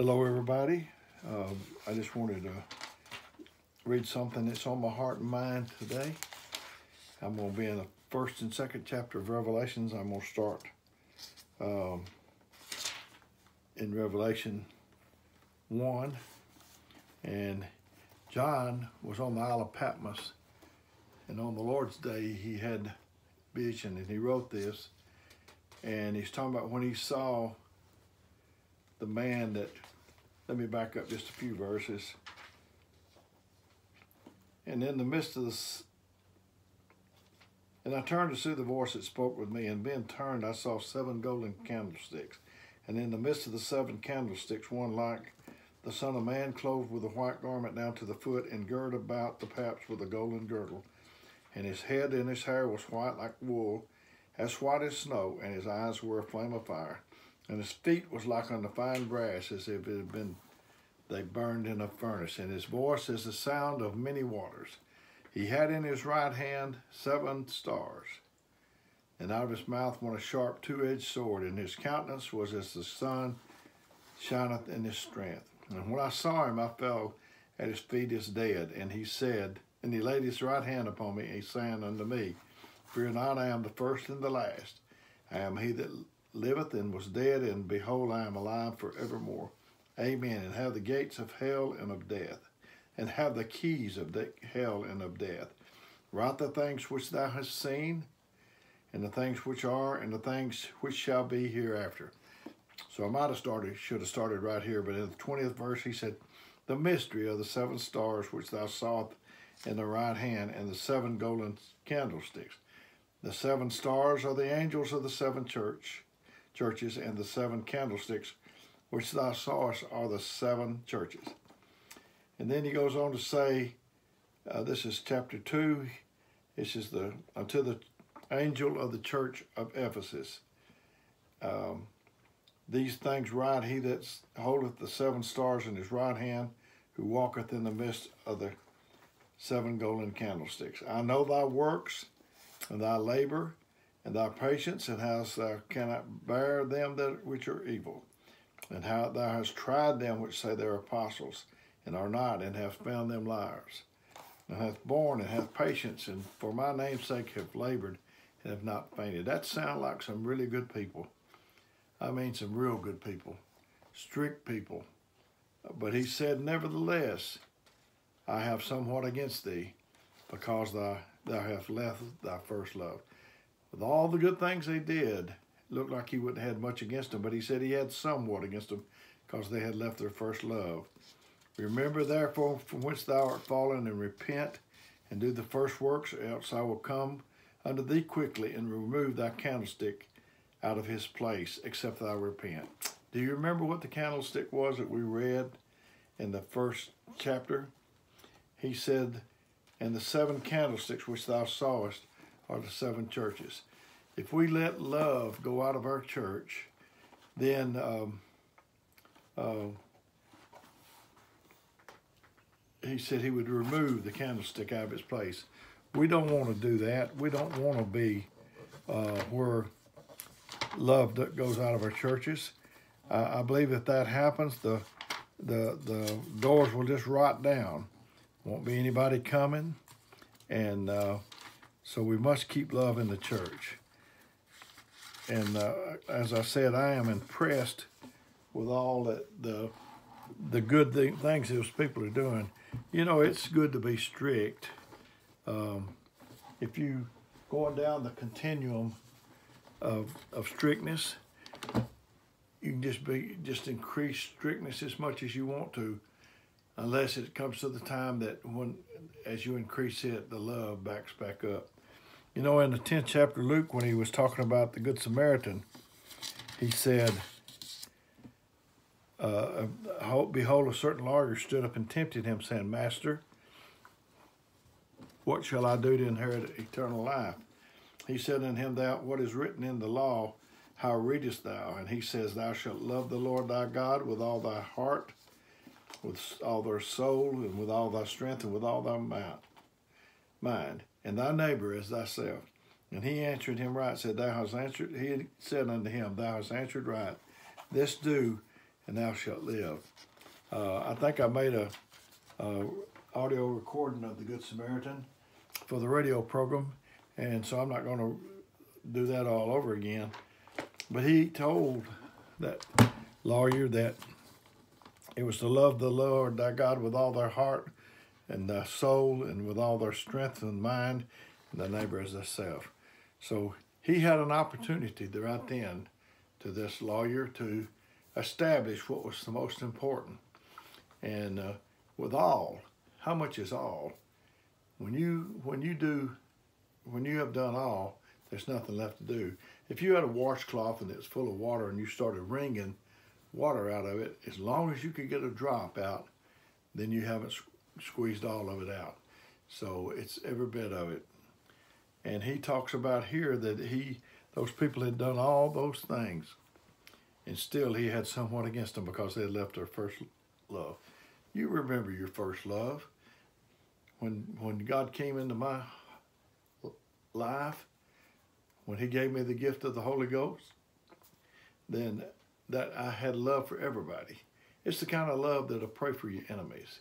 Hello, everybody. Um, I just wanted to read something that's on my heart and mind today. I'm going to be in the first and second chapter of Revelations. I'm going to start um, in Revelation 1. And John was on the Isle of Patmos. And on the Lord's Day, he had vision and he wrote this. And he's talking about when he saw man that let me back up just a few verses. And in the midst of this, and I turned to see the voice that spoke with me, and being turned, I saw seven golden candlesticks. And in the midst of the seven candlesticks, one like the Son of Man, clothed with a white garment down to the foot, and girded about the paps with a golden girdle. And his head and his hair was white like wool, as white as snow, and his eyes were a flame of fire and his feet was like unto fine brass, as if it had been they burned in a furnace, and his voice is the sound of many waters. He had in his right hand seven stars, and out of his mouth went a sharp two-edged sword, and his countenance was as the sun shineth in his strength. And when I saw him, I fell at his feet as dead. And he said, and he laid his right hand upon me, and saying unto me, Fear not, I am the first and the last. I am he that liveth and was dead, and behold, I am alive forevermore. Amen. And have the gates of hell and of death, and have the keys of hell and of death. Write the things which thou hast seen, and the things which are, and the things which shall be hereafter. So I might have started, should have started right here, but in the 20th verse he said, The mystery of the seven stars which thou sawest in the right hand, and the seven golden candlesticks. The seven stars are the angels of the seven church churches, and the seven candlesticks which thou sawest are the seven churches. And then he goes on to say, uh, this is chapter 2, this is the, unto the angel of the church of Ephesus. Um, these things write he that holdeth the seven stars in his right hand, who walketh in the midst of the seven golden candlesticks. I know thy works and thy labor and thy patience, and how thou cannot bear them that which are evil, and how thou hast tried them which say they're apostles, and are not, and have found them liars, and hath borne and hath patience, and for my name's sake have labored and have not fainted. That sound like some really good people. I mean some real good people, strict people. But he said, Nevertheless, I have somewhat against thee, because thou, thou hast left thy first love with all the good things they did, it looked like he wouldn't have had much against them, but he said he had somewhat against them because they had left their first love. Remember therefore from whence thou art fallen and repent and do the first works, else I will come unto thee quickly and remove thy candlestick out of his place, except thou repent. Do you remember what the candlestick was that we read in the first chapter? He said, And the seven candlesticks which thou sawest are the seven churches. If we let love go out of our church, then um, uh, he said he would remove the candlestick out of its place. We don't want to do that. We don't want to be uh, where love goes out of our churches. Uh, I believe if that happens, the the the doors will just rot down. Won't be anybody coming, and uh, so we must keep love in the church. And uh, as I said, I am impressed with all that the the good th things those people are doing. You know, it's good to be strict. Um, if you going down the continuum of of strictness, you can just be just increase strictness as much as you want to, unless it comes to the time that when as you increase it, the love backs back up. You know, in the 10th chapter Luke, when he was talking about the Good Samaritan, he said, uh, Behold, a certain lawyer stood up and tempted him, saying, Master, what shall I do to inherit eternal life? He said unto him, Thou, what is written in the law, how readest thou? And he says, Thou shalt love the Lord thy God with all thy heart, with all thy soul, and with all thy strength, and with all thy mind and thy neighbor as thyself. And he answered him right, said, Thou hast answered, he said unto him, Thou hast answered right. This do, and thou shalt live. Uh, I think I made a, a audio recording of the Good Samaritan for the radio program, and so I'm not going to do that all over again. But he told that lawyer that it was to love the Lord thy God with all their heart and their soul and with all their strength and mind, and the neighbor as thyself. So he had an opportunity right then to this lawyer to establish what was the most important. And uh, with all, how much is all? When you when you do, when you have done all, there's nothing left to do. If you had a washcloth and it's full of water and you started wringing water out of it, as long as you could get a drop out, then you haven't squeezed all of it out. So it's every bit of it. And he talks about here that he, those people had done all those things, and still he had somewhat against them because they had left their first love. You remember your first love. When when God came into my life, when he gave me the gift of the Holy Ghost, then that I had love for everybody. It's the kind of love that'll pray for your enemies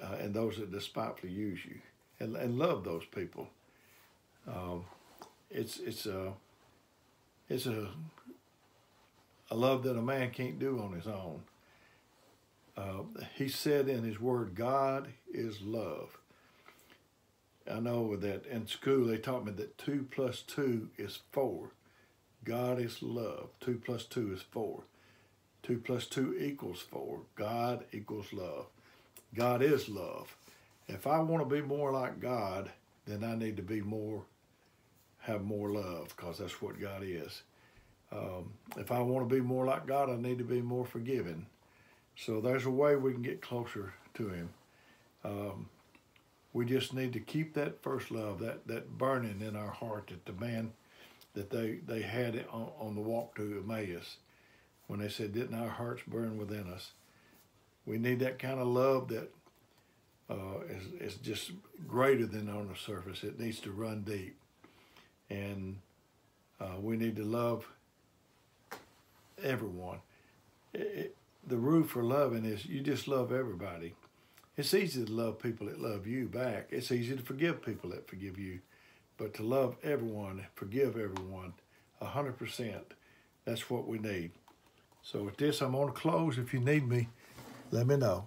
uh, and those that despitefully use you, and, and love those people. Um, it's it's a it's a a love that a man can't do on his own. Uh, he said in his word, God is love. I know that in school they taught me that two plus two is four. God is love. Two plus two is four. Two plus two equals four. God equals love. God is love. If I want to be more like God, then I need to be more, have more love, because that's what God is. Um, if I want to be more like God, I need to be more forgiving. So there's a way we can get closer to Him. Um, we just need to keep that first love, that that burning in our heart that the man that they they had on, on the walk to Emmaus when they said, "Didn't our hearts burn within us?" We need that kind of love that uh, is is just greater than on the surface. It needs to run deep, and uh, we need to love everyone. It, it, the rule for loving is you just love everybody. It's easy to love people that love you back. It's easy to forgive people that forgive you. But to love everyone, forgive everyone, 100%, that's what we need. So with this, I'm going to close. If you need me, let me know.